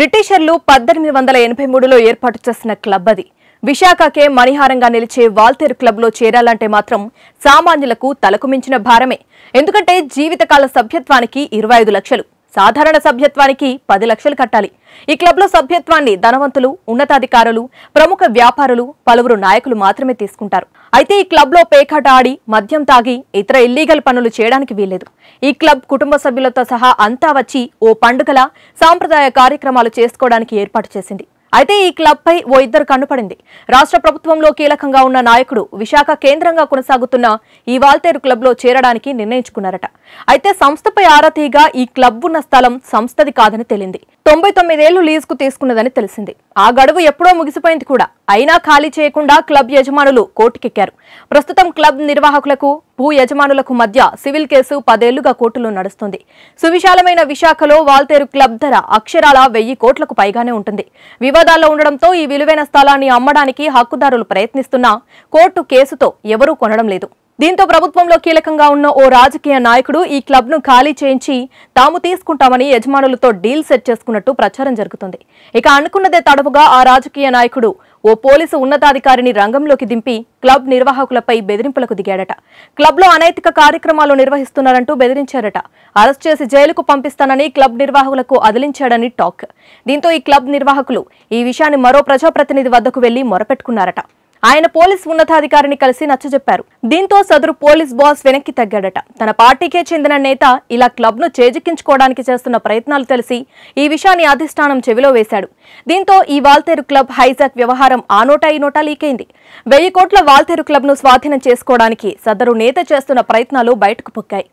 బ్రిటిషర్లు పద్దెనిమిది వందల ఎనభై మూడులో ఏర్పాటు చేసిన క్లబ్ అది. విశాఖకే మణిహారంగా నిలిచే వాల్తేరు క్లబ్లో చేరాలంటే మాత్రం సామాన్యులకు తలకు మించిన భారమే. ఎందుకంటే జీవితకాల సభ్యత్వానికి ఇరవై ఐదు లక్షలు. సాధారణ సభ్యత్వానికి పది లక్షలు కట్టాలి. ఈ క్లబ్లో సభ్యత్వాన్ని ధనవంతులు ఉన్నతాధికారులు ప్రముఖ వ్యాపారులు పలువురు నాయకులు మాత్రమే తీసుకుంటారు. అయితే ఈ క్లబ్లో పేకాట ఆడి మద్యం తాగి ఇతర ఇల్లీగల్ పనులు చేయడానికి వీల్లేదు. ఈ క్లబ్ కుటుంబ సభ్యులతో సహా అంతా వచ్చి ఓ పండుగల సాంప్రదాయ కార్యక్రమాలు చేసుకోవడానికి ఏర్పాటు చేసింది. అయితే ఈ క్లబ్ పై ఓ ఇద్దరు కన్నుపడింది. రాష్ట్ర ప్రభుత్వంలో కీలకంగా ఉన్న నాయకుడు విశాఖ కేంద్రంగా కొనసాగుతున్న ఈ వాల్తేరు క్లబ్లో చేరడానికి నిర్ణయించుకున్నారట. అయితే సంస్థపై ఆరా ఈ క్లబ్ ఉన్న స్థలం సంస్థది కాదని తేలింది. తొంభై తొమ్మిదేళ్ళు లీజుకు తీసుకున్నదని తెలిసింది. ఆ గడువు ఎప్పుడో ముగిసిపోయింది కూడా. అయినా ఖాళీ చేయకుండా క్లబ్ యజమానులు కోర్టుకెక్కారు. ప్రస్తుతం క్లబ్ నిర్వాహకులకు భూ యజమానులకు మధ్య సివిల్ కేసు పదేళ్ళుగా కోర్టులో నడుస్తుంది. సువిశాలమైన విశాఖలో వాల్తేరు క్లబ్ ధర అక్షరాల వెయ్యి కోట్లకు పైగానే ఉంటుంది. వివాదాల్లో ఉండడంతో ఈ విలువైన స్థలాన్ని అమ్మడానికి హక్కుదారులు ప్రయత్నిస్తున్నా కోర్టు కేసుతో ఎవరూ కొనడం లేదు. దీంతో ప్రభుత్వంలో కీలకంగా ఉన్న ఓ రాజకీయ నాయకుడు ఈ క్లబ్ను ఖాళీ చేయించి తాము తీసుకుంటామని యజమానులతో డీల్ సెట్ చేసుకున్నట్టు ప్రచారం జరుగుతుంది. ఇక అనుకున్నదే తడవుగా ఆ రాజకీయ నాయకుడు ఓ పోలీసు ఉన్నతాధికారిని రంగంలోకి దింపి క్లబ్ నిర్వాహకులపై బెదిరింపులకు దిగాడట. క్లబ్లో అనైతిక కార్యక్రమాలు నిర్వహిస్తున్నారంటూ బెదిరించారట. అరెస్ట్ చేసి జైలుకు పంపిస్తానని క్లబ్ నిర్వాహకులకు అదిలించాడని టాక్. దీంతో ఈ క్లబ్ నిర్వాహకులు ఈ విషయాన్ని మరో ప్రజాప్రతినిధి వద్దకు వెళ్ళి మొరపెట్టుకున్నారట. ఆయన పోలీస్ ఉన్నతాధికారిని కలిసి నచ్చజెప్పారు. దీంతో సదరు పోలీస్ బాస్ వెనక్కి తగ్గాడట. తన పార్టీకే చెందిన నేత ఇలా క్లబ్ను చేజిక్కించుకోవడానికి చేస్తున్న ప్రయత్నాలు తెలిసి ఈ విషయాన్ని అధిష్టానం చెవిలో వేశాడు. దీంతో ఈ వాల్తేరు క్లబ్ హైజాక్ వ్యవహారం ఆ నోటా ఈ నోటా లీకైంది. వెయ్యి కోట్ల వాల్తేరు క్లబ్ను స్వాధీనం చేసుకోవడానికి సదరు నేత చేస్తున్న ప్రయత్నాలు బయటకు పొక్కాయి.